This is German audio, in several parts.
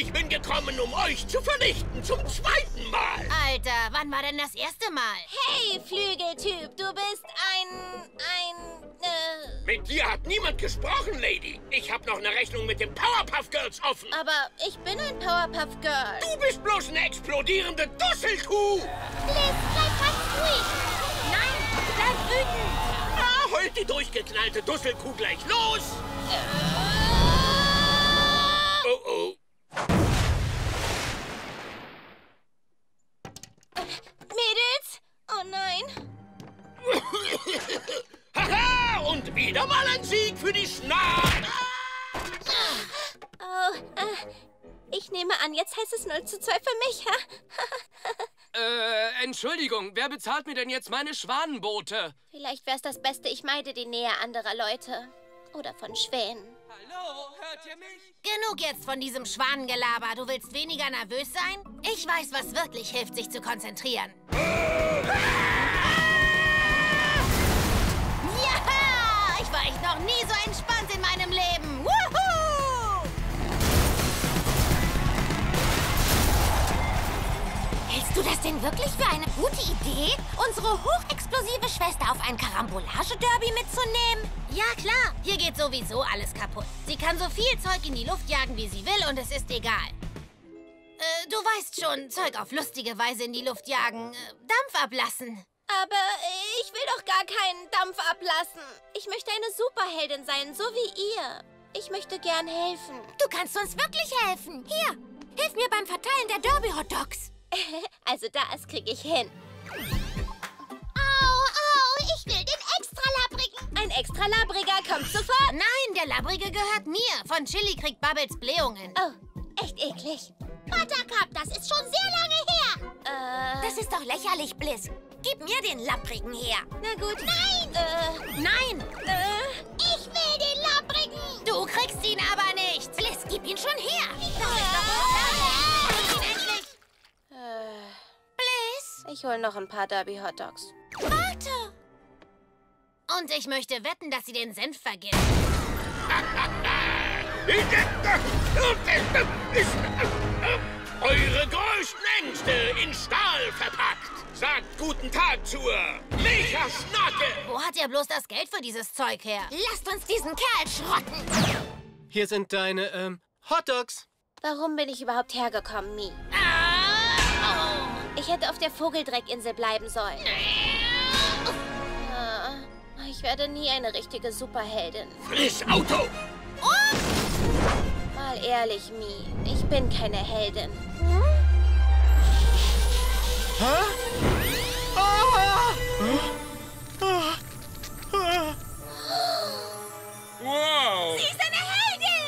Ich bin gekommen, um euch zu vernichten, zum zweiten Mal. Alter, wann war denn das erste Mal? Hey, Flügeltyp, du bist ein... ein... äh... Mit dir hat niemand gesprochen, Lady. Ich habe noch eine Rechnung mit den Powerpuff Girls offen. Aber ich bin ein Powerpuff Girl. Du bist bloß eine explodierende Dusselkuh. Bliss, bleib ganz ruhig. Nein, bleib wütend. Na, heult die durchgeknallte Dusselkuh gleich los. Oh, wieder mal ein Sieg für die Schnar. Oh, äh, ich nehme an, jetzt heißt es 0 zu 2 für mich, ha? Äh, Entschuldigung, wer bezahlt mir denn jetzt meine Schwanenboote? Vielleicht wäre es das Beste, ich meide die Nähe anderer Leute. Oder von Schwänen. Hallo, hört ihr mich? Genug jetzt von diesem Schwanengelaber. Du willst weniger nervös sein? Ich weiß, was wirklich hilft, sich zu konzentrieren. Das denn wirklich für eine gute Idee, unsere hochexplosive Schwester auf ein Karambolage-Derby mitzunehmen? Ja, klar. Hier geht sowieso alles kaputt. Sie kann so viel Zeug in die Luft jagen, wie sie will, und es ist egal. Äh, du weißt schon, Zeug auf lustige Weise in die Luft jagen, äh, Dampf ablassen. Aber ich will doch gar keinen Dampf ablassen. Ich möchte eine Superheldin sein, so wie ihr. Ich möchte gern helfen. Du kannst uns wirklich helfen. Hier, hilf mir beim Verteilen der Derby-Hotdogs. Also das kriege ich hin. Au, au, ich will den extra labrigen. Ein extra Labriger kommt sofort. Nein, der labrige gehört mir. Von Chili kriegt Bubbles Blähungen. Oh, echt eklig. Buttercup, das ist schon sehr lange her. Äh, Das ist doch lächerlich, Bliss. Gib mir den labrigen her. na gut. Nein! Äh, Nein, äh, ich will den labrigen. Du kriegst ihn aber nicht. Bliss, gib ihn schon her. Ich hol noch ein paar Derby Hotdogs. warte. Und ich möchte wetten, dass sie den Senf vergisst. Eure größten Ängste in Stahl verpackt. Sagt guten Tag zur Mecha Schnacke. Wo hat er bloß das Geld für dieses Zeug her? Lasst uns diesen Kerl schrotten. Hier sind deine, ähm, Hotdogs. Warum bin ich überhaupt hergekommen, Mi? Ah, Ich hätte auf der Vogeldreckinsel bleiben sollen. Ah, Ich werde nie eine richtige Superheldin. Friss Auto. Mal ehrlich, Mi. Ich bin keine Heldin. Wow. Sie ist eine Heldin!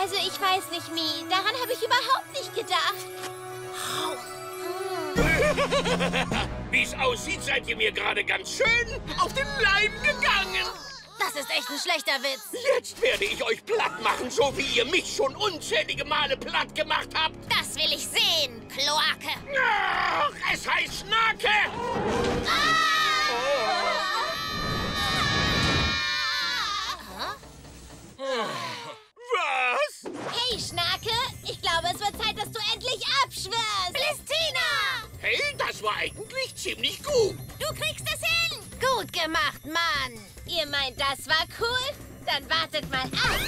Also, ich weiß nicht, Mi. Daran habe ich überhaupt nicht gedacht. Wie es aussieht, seid ihr mir gerade ganz schön auf den Leim gegangen. Das ist echt ein schlechter Witz. Jetzt werde ich euch platt machen, so wie ihr mich schon unzählige Male platt gemacht habt. Das will ich sehen, Kloake. Ach, es heißt Schnacke. Was? Ziemlich gut. Du kriegst es hin! Gut gemacht, Mann! Ihr meint, das war cool? Dann wartet mal ab.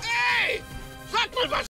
Hey, sag mal was